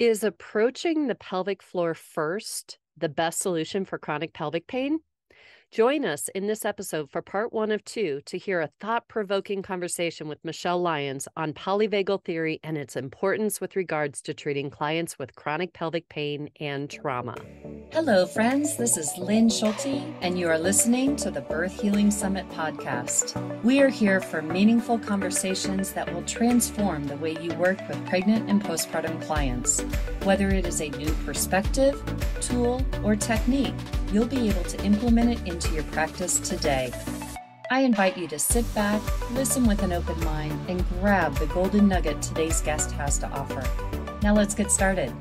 Is approaching the pelvic floor first the best solution for chronic pelvic pain? Join us in this episode for part one of two to hear a thought provoking conversation with Michelle Lyons on polyvagal theory and its importance with regards to treating clients with chronic pelvic pain and trauma. Hello, friends. This is Lynn Schulte, and you are listening to the Birth Healing Summit podcast. We are here for meaningful conversations that will transform the way you work with pregnant and postpartum clients. Whether it is a new perspective, tool, or technique, you'll be able to implement it into your practice today. I invite you to sit back, listen with an open mind, and grab the golden nugget today's guest has to offer. Now let's get started.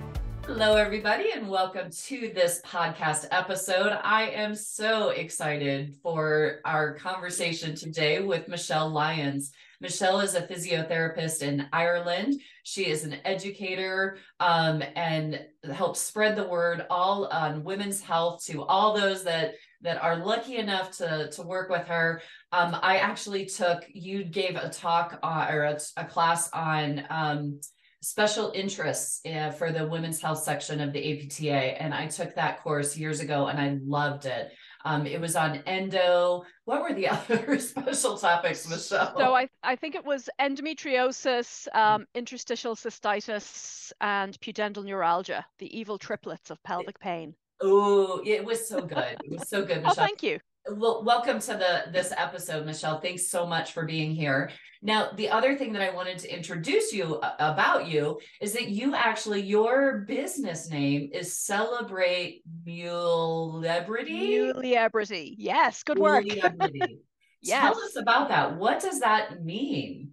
Hello, everybody, and welcome to this podcast episode. I am so excited for our conversation today with Michelle Lyons. Michelle is a physiotherapist in Ireland. She is an educator um, and helps spread the word all on women's health to all those that that are lucky enough to to work with her. Um, I actually took you gave a talk or a, a, class on um, special interests uh, for the women's health section of the APTA, and I took that course years ago, and I loved it. Um, it was on endo. What were the other special topics, Michelle? So I, I think it was endometriosis, um, interstitial cystitis, and pudendal neuralgia, the evil triplets of pelvic pain. Oh, it was so good. It was so good, Michelle. oh, thank you. Well, welcome to the this episode, Michelle. Thanks so much for being here. Now, the other thing that I wanted to introduce you uh, about you is that you actually your business name is Celebrate Muliebrity. Muliebrity. Yes, good work. yes. Tell us about that. What does that mean?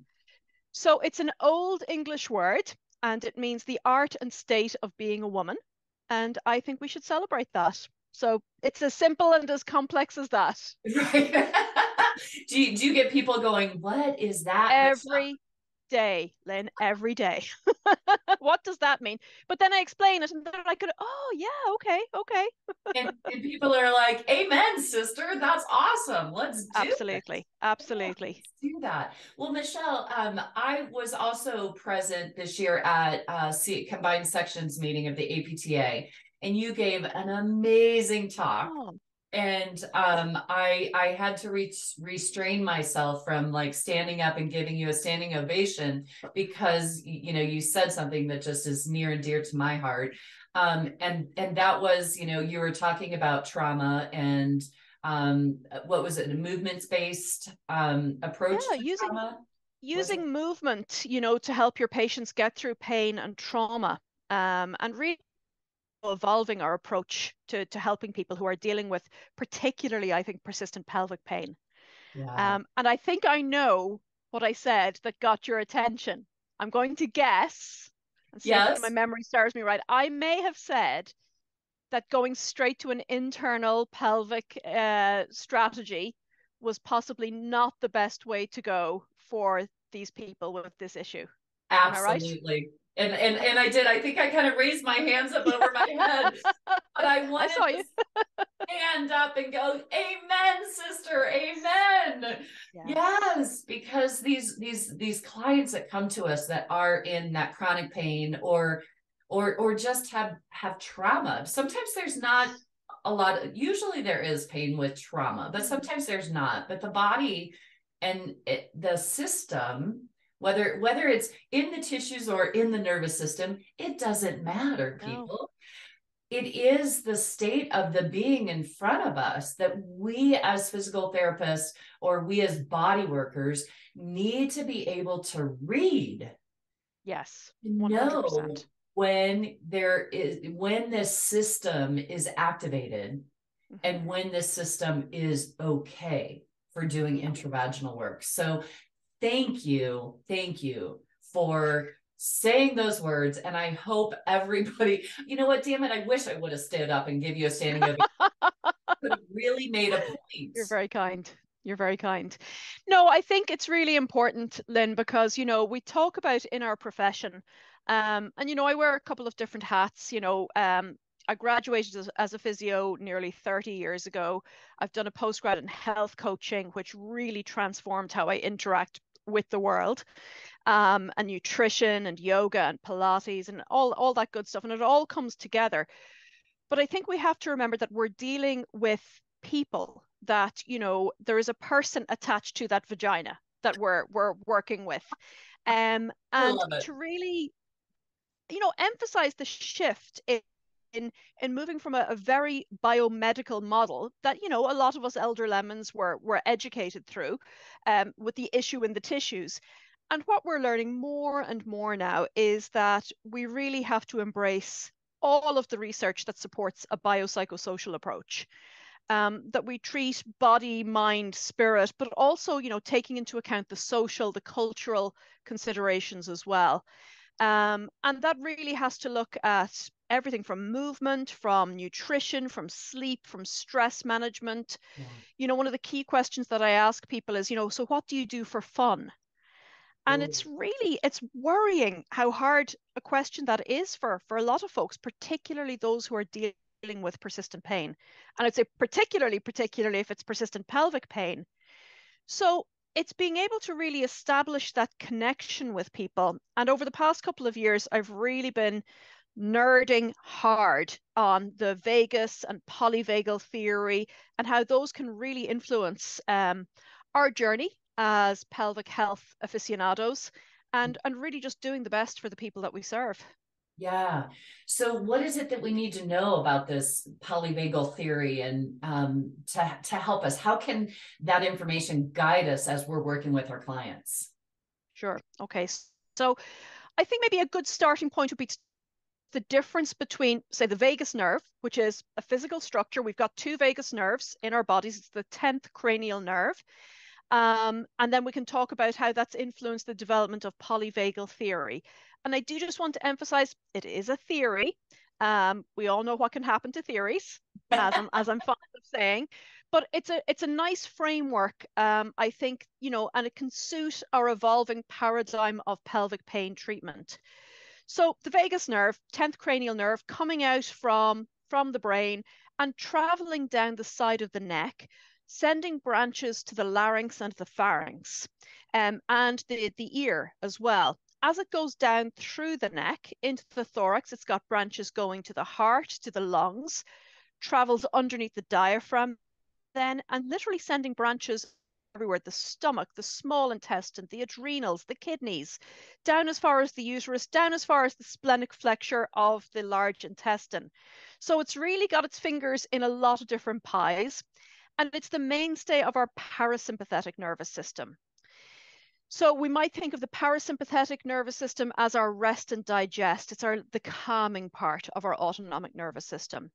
So, it's an old English word and it means the art and state of being a woman. And I think we should celebrate that. So it's as simple and as complex as that. Right. do, you, do you get people going, what is that? Every day, Lynn, every day. what does that mean? But then I explain it and they're like, oh, yeah, okay, okay. and, and, people are like, amen, sister. That's awesome. Let's do Absolutely. It. Absolutely. Yeah, do that. Well, Michelle, um, I was also present this year at uh, C- Combined Sections meeting of the APTA and you gave an amazing talk. Oh. And um, I I had to re- restrain myself from like standing up and giving you a standing ovation because you know you said something that just is near and dear to my heart. Um, and and that was you know you were talking about trauma and um, what was it a movements based um, approach yeah, using trauma? using movement you know to help your patients get through pain and trauma um, and really evolving our approach to, to helping people who are dealing with particularly i think persistent pelvic pain. Yeah. um, and i think i know what i said that got your attention. I'm going to guess and see yes. if my memory serves me right i may have said that going straight to an internal pelvic uh, strategy was possibly not the best way to go for these people with this issue. Absolutely and and and I did. I think I kind of raised my hands up over my head, but I wanted I to stand up and go, "Amen, sister, Amen." Yes. yes, because these these these clients that come to us that are in that chronic pain or or or just have have trauma. Sometimes there's not a lot. Of, usually there is pain with trauma, but sometimes there's not. But the body and it, the system whether whether it's in the tissues or in the nervous system it doesn't matter people no. it is the state of the being in front of us that we as physical therapists or we as body workers need to be able to read yes 100%. know when there is when this system is activated mm-hmm. and when this system is okay for doing intravaginal work. So thank you, thank you for saying those words. And I hope everybody, you know what, damn it, I wish I would have stood up and give you a standing ovation. really made a point. You're very kind. You're very kind. No, I think it's really important, Lynn, because, you know, we talk about in our profession, um, and, you know, I wear a couple of different hats, you know, um, I graduated as, as, a physio nearly 30 years ago. I've done a postgrad in health coaching, which really transformed how I interact with the world um, and nutrition and yoga and Pilates and all, all that good stuff. And it all comes together. But I think we have to remember that we're dealing with people that, you know, there is a person attached to that vagina that we're we're working with. Um, and to really, you know, emphasize the shift in in, in moving from a, a, very biomedical model that you know a lot of us elder lemons were were educated through um, with the issue in the tissues and what we're learning more and more now is that we really have to embrace all of the research that supports a biopsychosocial approach. Um, that we treat body, mind, spirit, but also, you know, taking into account the social, the cultural considerations as well. Um, and that really has to look at everything from movement, from nutrition, from sleep, from stress management. Yeah. You know, one of the key questions that I ask people is, you know, so what do you do for fun? and it's really it's worrying how hard a question that is for for a lot of folks particularly those who are dealing with persistent pain and i'd say particularly particularly if it's persistent pelvic pain so it's being able to really establish that connection with people. And over the past couple of years i've really been nerding hard on the vagus and polyvagal theory and how those can really influence um, our journey as pelvic health aficionados and and really just doing the best for the people that we serve yeah. So what is it that we need to know about this polyvagal theory and um, to, to help us? How can that information guide us as we're working with our clients? Sure. Okay. So i think maybe a good starting point would be the difference between say the vagus nerve which is a physical structure. We've got two vagus nerves in our bodies. It's the 10th cranial nerve. Um, and then we can talk about how that's influenced the development of polyvagal theory. And I do just want to emphasize it is a theory. Um, we all know what can happen to theories, as I'm, as I'm fond of saying, but it's a it's a nice framework. Um, I think you know, and it can suit our evolving paradigm of pelvic pain treatment. So the vagus nerve, 10th cranial nerve, coming out from from the brain and traveling down the side of the neck sending branches to the larynx and the pharynx um, and the, the ear as well. As it goes down through the neck into the thorax, it's got branches going to the heart, to the lungs, travels underneath the diaphragm then, and literally sending branches everywhere the stomach, the small intestine, the adrenals, the kidneys, down as far as the uterus, down as far as the splenic flexure of the large intestine. So it's really got its fingers in a lot of different pies and it's the mainstay of our parasympathetic nervous system. So we might think of the parasympathetic nervous system as our rest and digest. It's our the calming part of our autonomic nervous system.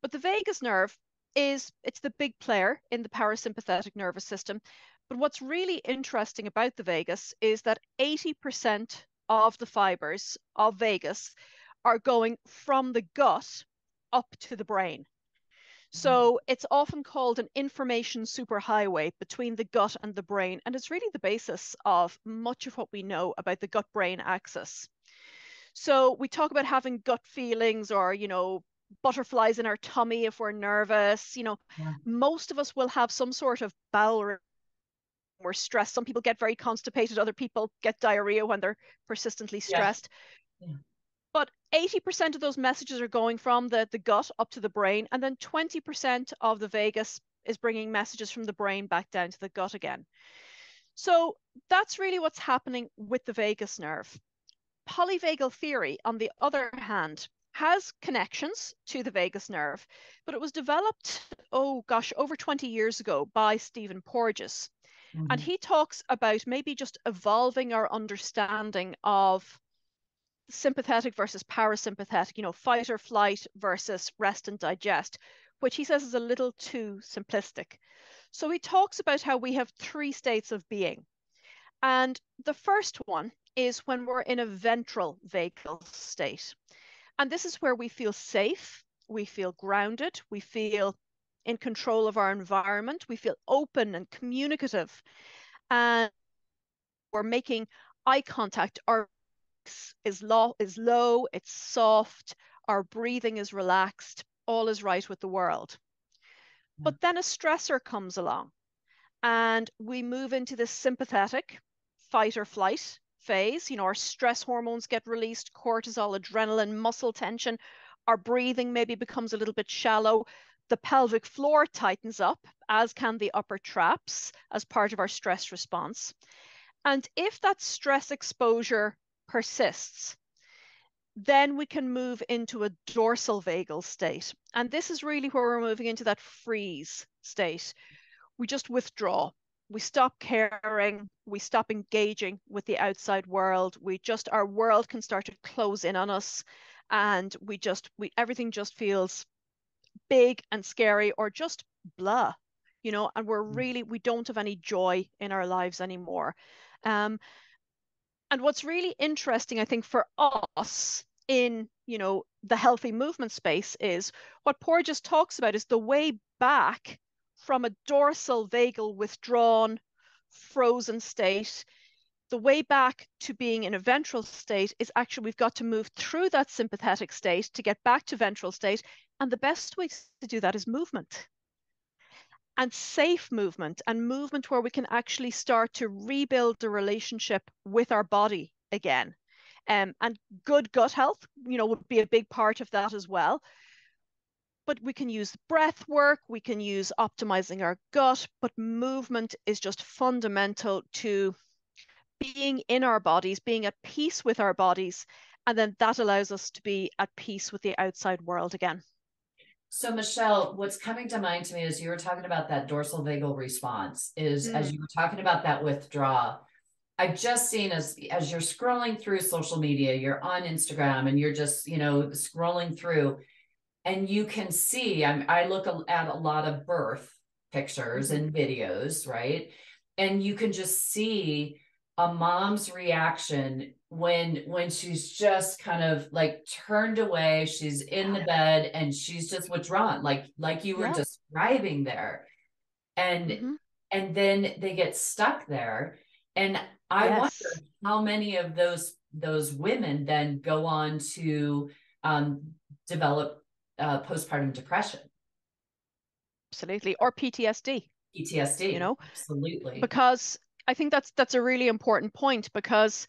But the vagus nerve is it's the big player in the parasympathetic nervous system. But what's really interesting about the vagus is that 80% of the fibers of vagus are going from the gut up to the brain. Mm-hmm. So it's often called an information superhighway between the gut and the brain. And it's really the basis of much of what we know about the gut brain axis. So we talk about having gut feelings or, you know, butterflies in our tummy if we're nervous. You know, yeah. most of us will have some sort of bowel we're stressed. Some people get very constipated, other people get diarrhea when they're persistently stressed. Yeah. Yeah. But 80% of those messages are going from the, the gut up to the brain, and then 20% of the vagus is bringing messages from the brain back down to the gut again. So that's really what's happening with the vagus nerve. Polyvagal theory, on the other hand, has connections to the vagus nerve, but it was developed, oh gosh, over 20 years ago by Stephen Porges. Mm-hmm. And he talks about maybe just evolving our understanding of sympathetic versus parasympathetic, you know, fight or flight versus rest and digest, which he says is a little too simplistic. So he talks about how we have three states of being. And the first one is when we're in a ventral vagal state. And this is where we feel safe, we feel grounded, we feel in control of our environment, we feel open and communicative, and we're making eye contact or is low, is low, it's soft, our breathing is relaxed, all is right with the world. Hmm. But then a stressor comes along and we move into this sympathetic, fight or flight phase. You know, our stress hormones get released, cortisol, adrenaline, muscle tension. Our breathing maybe becomes a little bit shallow. The pelvic floor tightens up, as can the upper traps, as part of our stress response. And if that stress exposure persists, then we can move into a dorsal vagal state. And this is really where we're moving into that freeze state. We just withdraw. We stop caring. We stop engaging with the outside world. We just, our world can start to close in on us. And we just, we, everything just feels big and scary or just blah, you know, and we're mm. really, we don't have any joy in our lives anymore. Um, and what's really interesting, I think, for us in you know the healthy movement space is what Porges talks about is the way back from a dorsal vagal withdrawn, frozen state. The way back to being in a ventral state is actually we've got to move through that sympathetic state to get back to ventral state. And the best way to do that is movement and safe movement and movement where we can actually start to rebuild the relationship with our body again. Um, and good gut health, you know, would be a big part of that as well. But we can use breath work, we can use optimizing our gut, but movement is just fundamental to being in our bodies, being at peace with our bodies. And then that allows us to be at peace with the outside world again. So Michelle, what's coming to mind to me is you were talking about that dorsal vagal response is mm. as you were talking about that withdraw. I've just seen as as you're scrolling through social media, you're on Instagram and you're just, you know, scrolling through and you can see I'm, I look at a lot of birth pictures mm-hmm. and videos, right? And you can just see a mom's reaction when when she's just kind of like turned away she's in the bed and she's just withdrawn like like you were yeah. describing there. And mm-hmm. and then they get stuck there. And i yes. wonder how many of those those women then go on to um, develop uh, postpartum depression. Absolutely. Or ptsd ptsd you know? Absolutely. Because i think that's that's a really important point because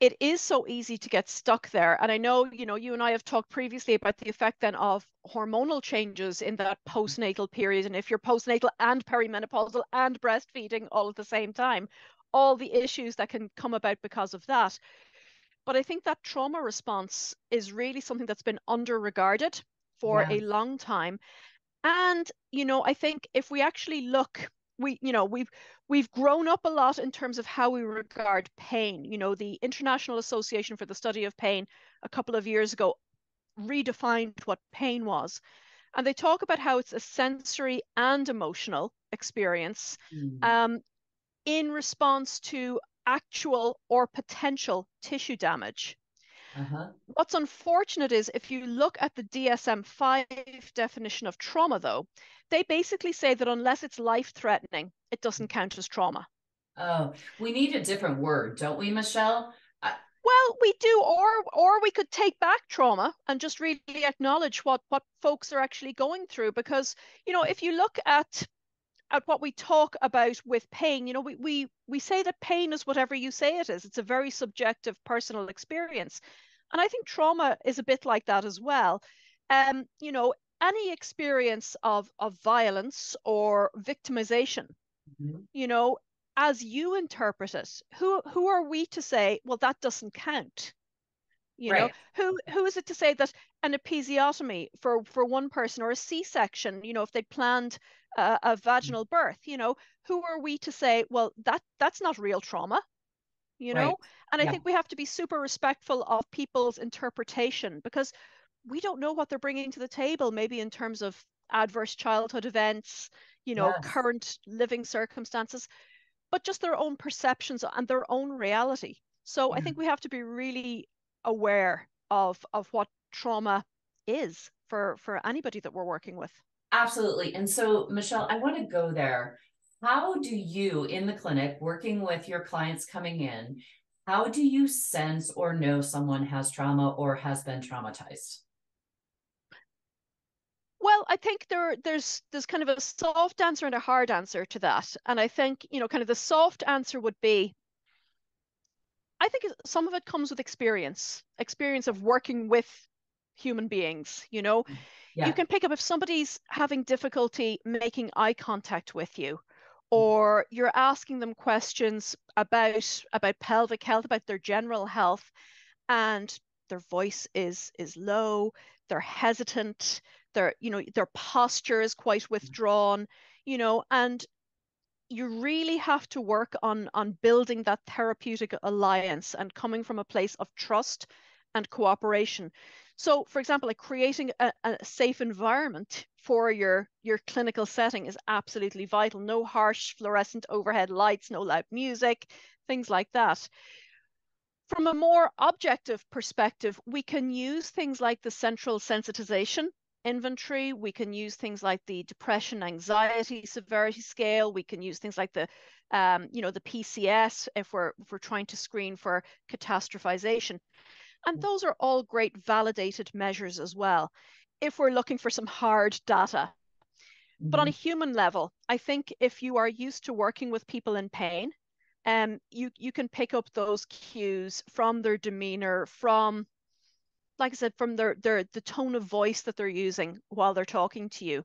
it is so easy to get stuck there. And I know, you know, you and I have talked previously about the effect then of hormonal changes in that postnatal period. And if you're postnatal and perimenopausal and breastfeeding all at the same time, all the issues that can come about because of that. But I think that trauma response is really something that's been under regarded for yeah. a long time. And, you know, I think if we actually look we you know we've we've grown up a lot in terms of how we regard pain. You know the international association for the study of pain a couple of years ago redefined what pain was. And they talk about how it's a sensory and emotional experience mm. um, in response to actual or potential tissue damage uh-huh. What's unfortunate is if you look at the DSM 5 definition of trauma, though, they basically say that unless it's life threatening, it doesn't count as trauma. Oh, we need a different word, don't we, Michelle? I- well, we do, or or we could take back trauma and just really acknowledge what what folks are actually going through. Because you know, if you look at at what we talk about with pain, you know, we we we say that pain is whatever you say it is. It's a very subjective personal experience. And I think trauma is a bit like that as well. Um, you know, any experience of of violence or victimization, mm-hmm. you know, as you interpret it, who who are we to say, well, that doesn't count? You right. know, who who is it to say that an episiotomy for for one person or a C-section, you know, if they planned uh, a vaginal birth, you know, who are we to say, well, that that's not real trauma? You know, right. and I yeah. think we have to be super respectful of people's interpretation because we don't know what they're bringing to the table, maybe in terms of adverse childhood events, you know, yes. current living circumstances, but just their own perceptions and their own reality. So I think we have to be really aware of of what trauma is for for anybody that we're working with. Absolutely. And so Michelle, I want to go there. How do you in the clinic working with your clients coming in, how do you sense or know someone has trauma or has been traumatized? Well, I think there there's there's kind of a soft answer and a hard answer to that. And I think, you know, kind of the soft answer would be I think some of it comes with experience, experience of working with human beings, you know. Mm, yeah. You can pick up if somebody's having difficulty making eye contact with you mm. or you're asking them questions about about pelvic health, about their general health and their voice is is low, they're hesitant, their you know their posture is quite mm. withdrawn, you know, and you really have to work on on building that therapeutic alliance and coming from a place of trust and cooperation so for example like creating a, a, safe environment for your your clinical setting is absolutely vital no harsh fluorescent overhead lights no loud music things like that from a more objective perspective we can use things like the central sensitization inventory. We can use things like the depression anxiety severity scale. We can use things like the, um, you know, the PCS if we're if we're trying to screen for catastrophization. And mm. those are all great validated measures as well. If we're looking for some hard data. Mm-hmm. But on a mm-hmm. human level, I think if you are used to working with people in pain, um, you you can pick up those cues from their demeanor, from like I said, from their their the tone of voice that they're using while they're talking to you.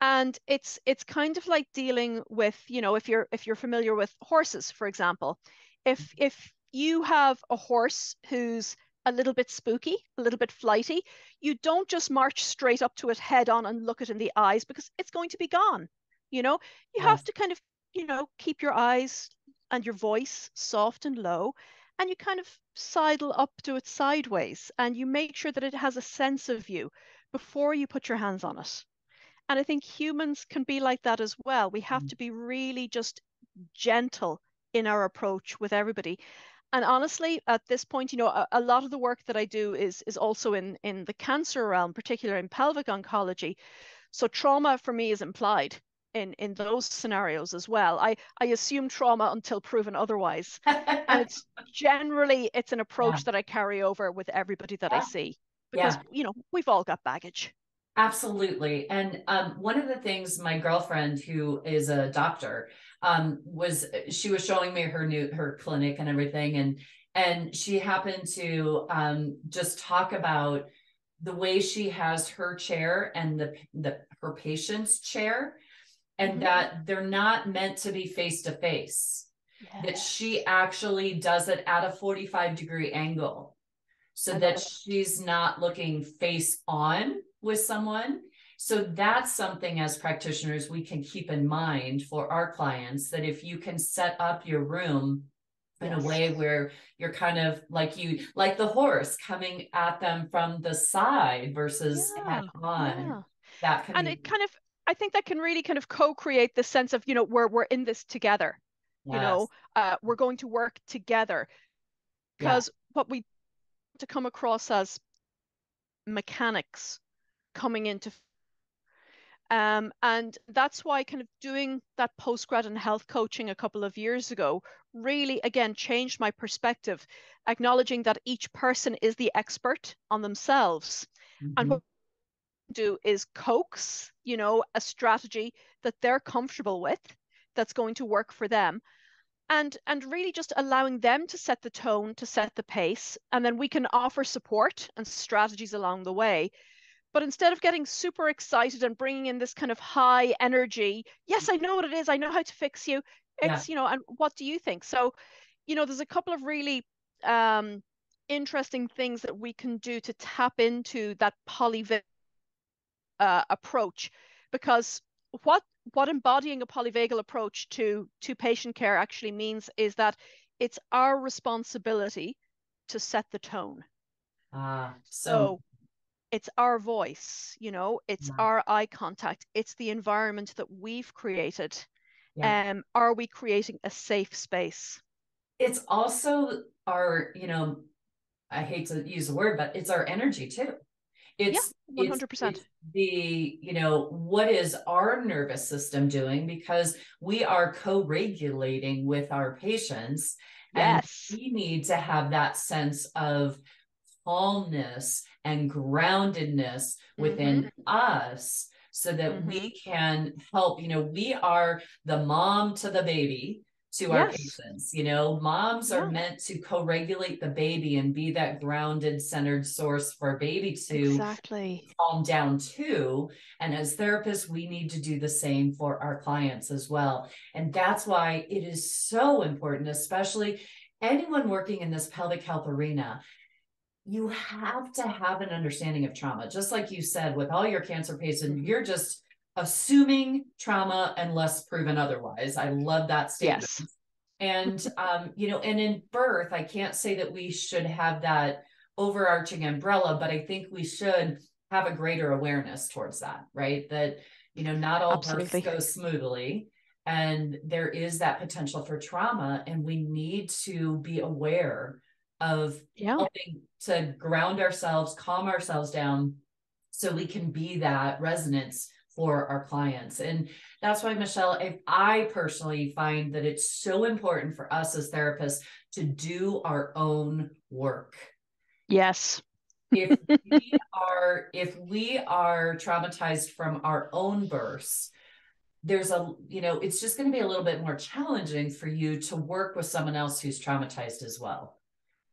And it's it's kind of like dealing with, you know, if you're if you're familiar with horses, for example, if if you have a horse who's a little bit spooky, a little bit flighty, you don't just march straight up to it head on and look it in the eyes because it's going to be gone. You know, you have to kind of, you know, keep your eyes and your voice soft and low and you kind of sidle up to it sideways and you make sure that it has a sense of you before you put your hands on it. And I think humans can be like that as well. We have mm. to be really just gentle in our approach with everybody. And honestly, at this point, you know, a, a, lot of the work that I do is is also in in the cancer realm, particularly in pelvic oncology. So trauma for me is implied in in those scenarios as well. I I assume trauma until proven otherwise, and it's generally it's an approach yeah. that I carry over with everybody that yeah. I see because yeah. you know we've all got baggage. Absolutely, and um, one of the things my girlfriend who is a doctor um, was she was showing me her new her clinic and everything, and and she happened to um, just talk about the way she has her chair and the the her patient's chair and mm-hmm. that they're not meant to be face to face that she actually does it at a 45 degree angle so that she's not looking face on with someone so that's something as practitioners we can keep in mind for our clients that if you can set up your room in a way where you're kind of like you like the horse coming at them from the side versus yeah, head on yeah. that can and be- it kind of I think that can really kind of co-create the sense of, you know, we're we're in this together. Yes. You know, uh, we're going to work together. Because yeah. what we to come across as mechanics coming into um, and that's why kind of doing that postgrad and health coaching a couple of years ago really again changed my perspective acknowledging that each person is the expert on themselves mm-hmm. and what do is coax, you know, a strategy that they're comfortable with that's going to work for them. And, and really just allowing them to set the tone, to set the pace, and then we can offer support and strategies along the way. But instead of getting super excited and bringing in this kind of high energy, yes, I know what it is, I know how to fix you. It's, yeah. you know, and what do you think? So, you know, there's a couple of really um, interesting things that we can do to tap into that polyvagal uh, approach because what what embodying a polyvagal approach to to patient care actually means is that it's our responsibility to set the tone ah so, so it's our voice you know it's yeah. our eye contact it's the environment that we've created yeah. um are we creating a safe space it's also our you know i hate to use the word but it's our energy too it's yeah, 100%. It's, it's the, you know, what is our nervous system doing? Because we are co-regulating with our patients. Yes. And we need to have that sense of calmness and groundedness within mm-hmm. us so that mm-hmm. we can help. You know, we are the mom to the baby to yes. our patients. You know, moms yeah. are meant to co regulate the baby and be that grounded, centered source for baby to exactly calm down too. And as therapists, we need to do the same for our clients as well. And that's why it is so important, especially anyone working in this pelvic health arena. You have to have an understanding of trauma. Just like you said, with all your cancer patients, mm-hmm. you're just assuming trauma unless proven otherwise. I love that statement. Yes. And um, you know, and in birth, I can't say that we should have that overarching umbrella, but I think we should have a greater awareness towards that, right? That you know, not all Absolutely. births go smoothly. And there is that potential for trauma, and we need to be aware of yeah. helping to ground ourselves, calm ourselves down, so we can be that resonance for our clients. And that's why, Michelle, if I personally find that it's so important for us as therapists to do our own work. Yes. if we are if we are traumatized from our own births, there's a you know it's just going to be a little bit more challenging for you to work with someone else who's traumatized as well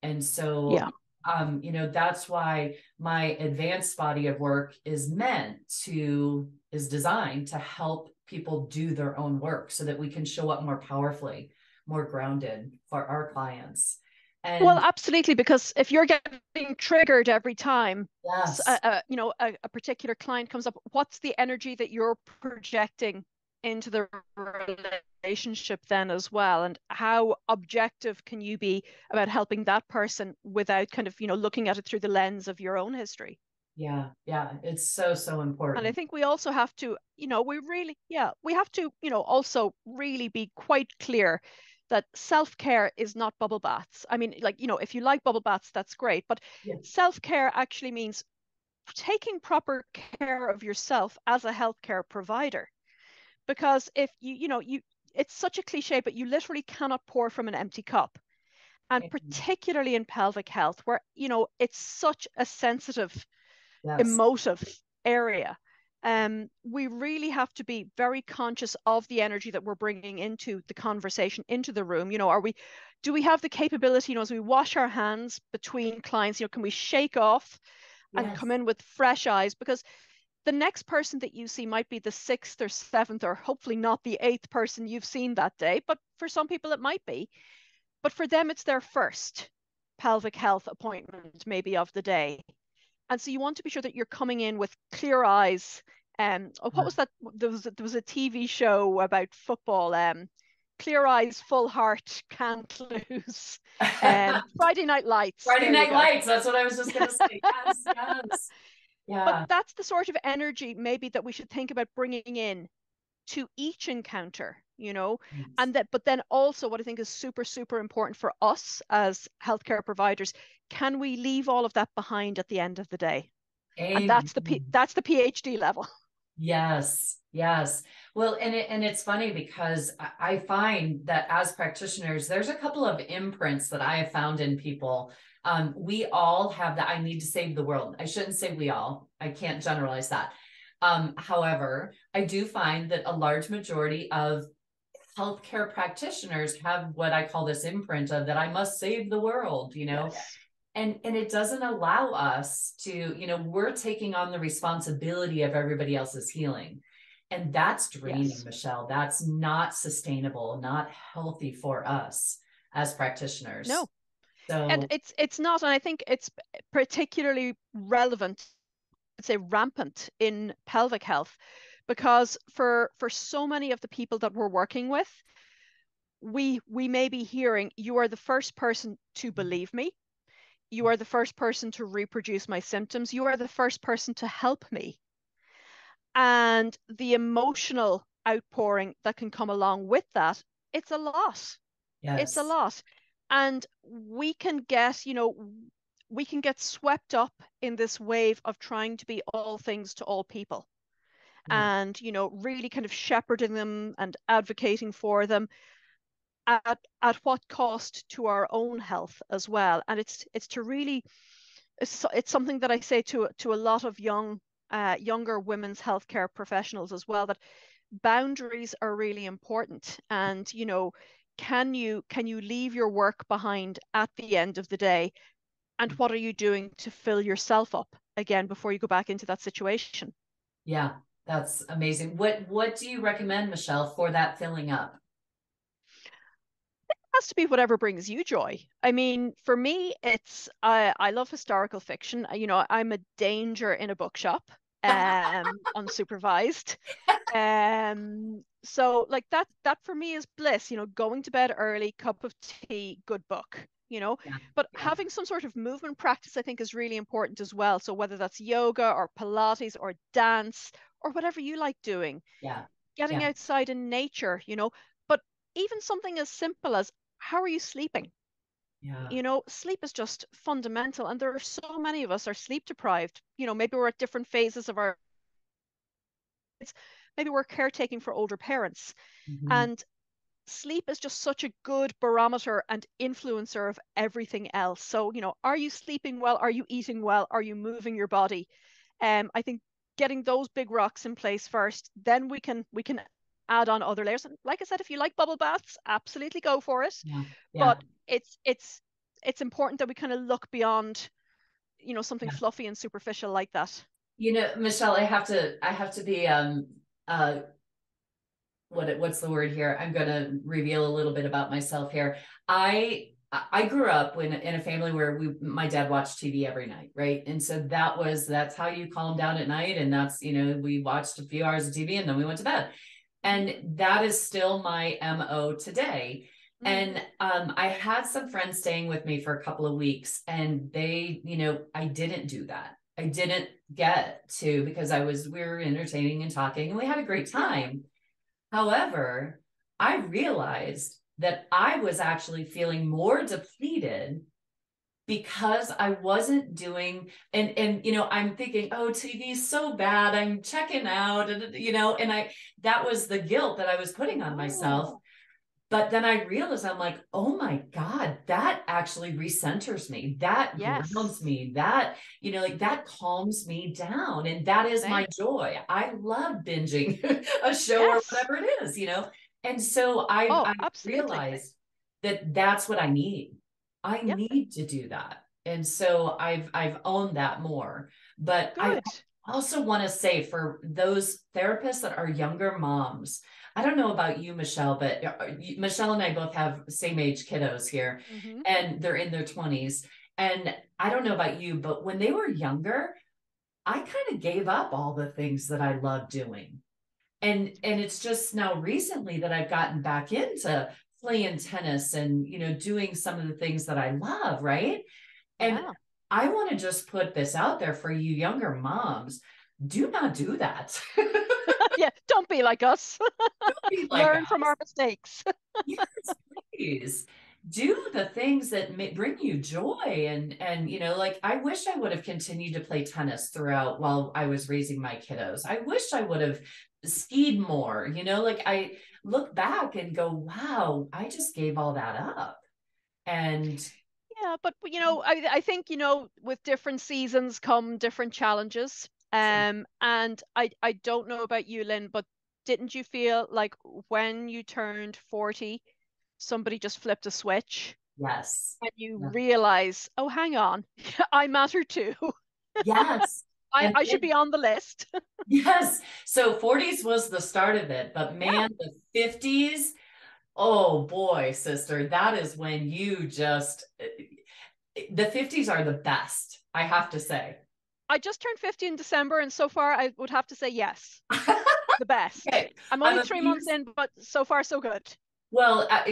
and so yeah um, you know that's why my advanced body of work is meant to is designed to help people do their own work so that we can show up more powerfully more grounded for our clients and well absolutely because if you're getting triggered every time yes. a, a you know a, a particular client comes up what's the energy that you're projecting into the relationship then as well? And how objective can you be about helping that person without kind of you know looking at it through the lens of your own history? Yeah yeah it's so so important and i think we also have to you know we really yeah we have to you know also really be quite clear that self-care is not bubble baths. I mean like you know if you like bubble baths that's great but yeah. self-care actually means taking proper care of yourself as a healthcare provider because if you you know you it's such a cliche but you literally cannot pour from an empty cup and mm-hmm. particularly in pelvic health where you know it's such a sensitive yes. emotive area um, we really have to be very conscious of the energy that we're bringing into the conversation into the room you know are we do we have the capability you know as we wash our hands between clients you know can we shake off and yes. come in with fresh eyes because the next person that you see might be the sixth or seventh, or hopefully not the eighth person you've seen that day. But for some people, it might be. But for them, it's their first pelvic health appointment, maybe of the day. And so you want to be sure that you're coming in with clear eyes. Um, oh, what was that? There was, there was a TV show about football. Um, clear eyes, full heart, can't lose. Um, Friday Night Lights. Friday Night Lights. That's what I was just going to say. Yes, yes. Yeah. But that's the sort of energy maybe that we should think about bringing in to each encounter, you know, yes. and that, but then also what I think is super, super important for us as healthcare providers, can we leave all of that behind at the end of the day? Amen. And that's the P, that's the PhD level. Yes, yes. Well, and it, and it's funny because I find that as practitioners, there's a couple of imprints that I have found in people um, we all have that. I need to save the world. I shouldn't say we all. I can't generalize that. Um, however, I do find that a large majority of healthcare practitioners have what I call this imprint of that I must save the world, you know. Yes. And, and it doesn't allow us to, you know, we're taking on the responsibility of everybody else's healing. And that's draining, yes. Michelle. That's not sustainable, not healthy for us as practitioners. No, so... And it's it's not, and I think it's particularly relevant, I'd say rampant in pelvic health, because for for so many of the people that we're working with, we we may be hearing, you are the first person to mm-hmm. believe me. You are the first person to reproduce my symptoms. You are the first person to help me. And the emotional outpouring that can come along with that, it's a lot. Yes. It's a lot and we can get you know we can get swept up in this wave of trying to be all things to all people. And you know really kind of shepherding them and advocating for them at, at what cost to our own health as well. And it's it's to really it's, it's something that i say to to a lot of young uh, younger women's healthcare professionals as well that boundaries are really important. And you know can you can you leave your work behind at the end of the day? And what are you doing to fill yourself up again before you go back into that situation? Yeah that's amazing. What what do you recommend michelle for that filling up? It has to be whatever brings you joy. I mean for me it's i i love historical fiction. You know i'm a danger in a bookshop um unsupervised. Um so like that that for me is bliss you know going to bed early cup of tea good book you know yeah. but yeah. having some sort of movement practice i think is really important as well so whether that's yoga or pilates or dance or whatever you like doing yeah getting yeah. outside in nature you know but even something as simple as how are you sleeping yeah. You know, sleep is just fundamental. And there are so many of us are sleep deprived. You know, maybe we're at different phases of our maybe we're caretaking for older parents. Mm-hmm. And sleep is just such a good barometer and influencer of everything else. So, you know, are you sleeping well? Are you eating well? Are you moving your body? Um, I think getting those big rocks in place first, then we can we can add on other layers. And like I said, if you like bubble baths, absolutely go for it. Yeah. Yeah. But it's it's it's important that we kind of look beyond, you know, something yeah. fluffy and superficial like that. You know, Michelle, I have to I have to be um uh what what's the word here? I'm going to reveal a little bit about myself here. I I grew up when in a family where we my dad watched TV every night, right? And so that was that's how you calm down at night and that's, you know, we watched a few hours of TV and then we went to bed. And that is still my MO today. Mm-hmm. And um, I had some friends staying with me for a couple of weeks, and they, you know, I didn't do that. I didn't get to because I was, we were entertaining and talking, and we had a great time. However, I realized that I was actually feeling more depleted because I wasn't doing and and you know I'm thinking oh TV is so bad I'm checking out and you know and I that was the guilt that I was putting on myself oh. But then I realized I'm like oh my god that actually recenters me that yes. grounds me that you know like that calms me down and that is Thanks. my joy I love binging a show yes. or whatever it is you know and so I, oh, I realized that that's what I need I yep. need to do that. And so I've I've owned that more. But Good. I also want to say for those therapists that are younger moms, I don't know about you, Michelle, but uh, Michelle and I both have same age kiddos here, mm-hmm. and they're in their 20s. And I don't know about you, but when they were younger, I kind of gave up all the things that I love doing. And and it's just now recently that I've gotten back into playing tennis and you know doing some of the things that I love, right? And yeah. I want to just put this out there for you younger moms. Do not do that. yeah, don't be like us. Be like Learn us. from our mistakes. yes, please do the things that may bring you joy and and you know like i wish i would have continued to play tennis throughout while i was raising my kiddos i wish i would have skied more you know like i look back and go, wow, I just gave all that up. And yeah, but you know, I, I think, you know, with different seasons come different challenges. Um, and I, I don't know about you, Lynn, but didn't you feel like when you turned 40, somebody just flipped a switch? Yes. And you yeah. realize, oh, hang on, I matter too. Yes. I, I should be on the list. yes. So 40s was the start of it, but man, yeah. the 50s, oh boy, sister, that is when you just the 50s are the best, I have to say. I just turned 50 in December, and so far I would have to say yes. the best. Okay. I'm only I'm three months in, but so far so good. Well, uh,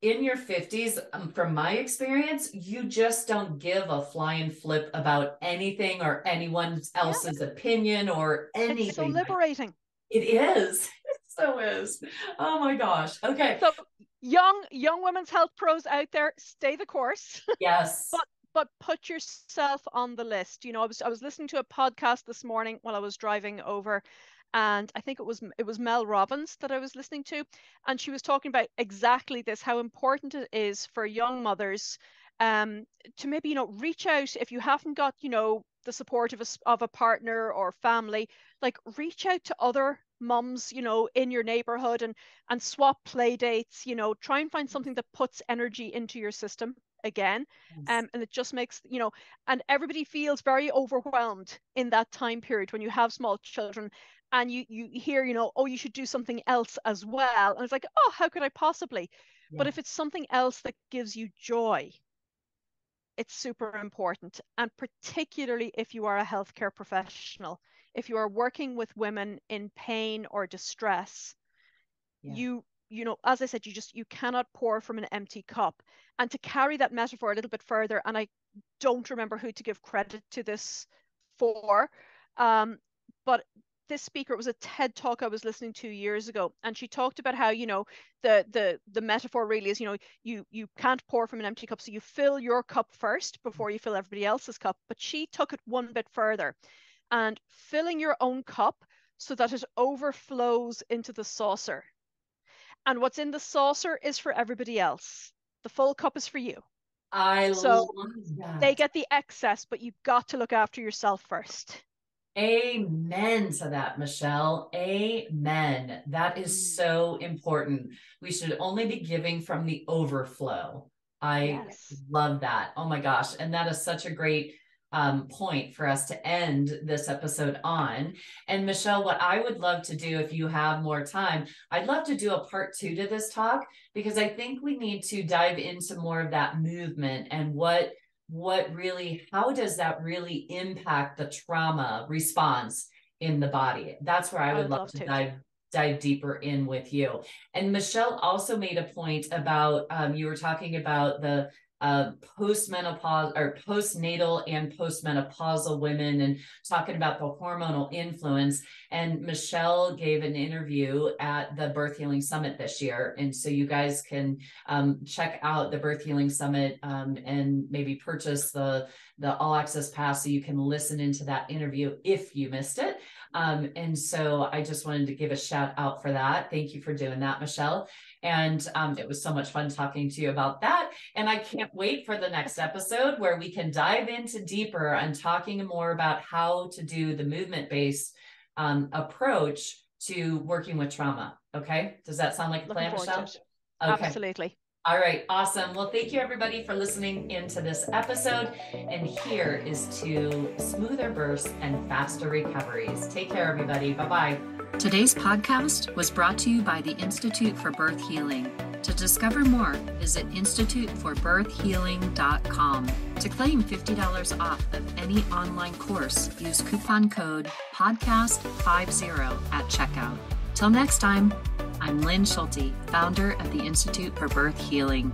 in your 50s, um, from my experience, you just don't give a flying flip about anything or anyone else's yeah. opinion or anything. It's so liberating. It is. It so is. Oh my gosh. Okay. So young young women's health pros out there, stay the course. Yes. but but put yourself on the list. You know, I was I was listening to a podcast this morning while I was driving over and I think it was it was Mel Robbins that I was listening to, and she was talking about exactly this: how important it is for young mothers um, to maybe you know reach out if you haven't got you know the support of a, of a partner or family like reach out to other mums you know in your neighborhood and and swap play dates you know try and find something that puts energy into your system again yes. um, and it just makes you know and everybody feels very overwhelmed in that time period when you have small children and you you hear you know oh you should do something else as well and it's like oh how could i possibly yeah. but if it's something else that gives you joy it's super important and particularly if you are a healthcare professional if you are working with women in pain or distress yeah. you you know as i said you just you cannot pour from an empty cup and to carry that metaphor a little bit further and i don't remember who to give credit to this for um, but this speaker it was a ted talk i was listening to years ago and she talked about how you know the the the metaphor really is you know you you can't pour from an empty cup so you fill your cup first before you fill everybody else's cup but she took it one bit further and filling your own cup so that it overflows into the saucer and what's in the saucer is for everybody else the full cup is for you i so they get the excess but you've got to look after yourself first Amen to that, Michelle. Amen. That is mm. so important. We should only be giving from the overflow. I yes. love that. Oh my gosh. And that is such a great um, point for us to end this episode on. And Michelle, what I would love to do if you have more time, I'd love to do a part two to this talk because I think we need to dive into more of that movement and what what really how does that really impact the trauma response in the body? That's where i would, I would love, love, to, to. dive dive deeper in with you. And michelle also made a point about um, you were talking about the uh, postmenopause or postnatal and postmenopausal women and talking about the hormonal influence. And Michelle gave an interview at the Birth Healing Summit this year. And so you guys can um, check out the Birth Healing Summit um, and maybe purchase the, the All Access Pass so you can listen into that interview if you missed it. Um, and so I just wanted to give a shout out for that. Thank you for doing that, Michelle. And um, it was so much fun talking to you about that. And I can't wait for the next episode where we can dive into deeper and talking more about how to do the movement based um, approach to working with trauma. Okay. Does that sound like a plan, Michelle? Okay. Absolutely. All right, awesome. Well, thank you everybody for listening into this episode. And here is to smoother bursts and faster recoveries. Take care, everybody. Bye bye. Today's podcast was brought to you by the Institute for Birth Healing. To discover more, visit instituteforbirthhealing.com. To claim $50 off of any online course, use coupon code PODCAST50 at checkout. Till next time, I'm Lynn Schulte, founder of the Institute for Birth Healing.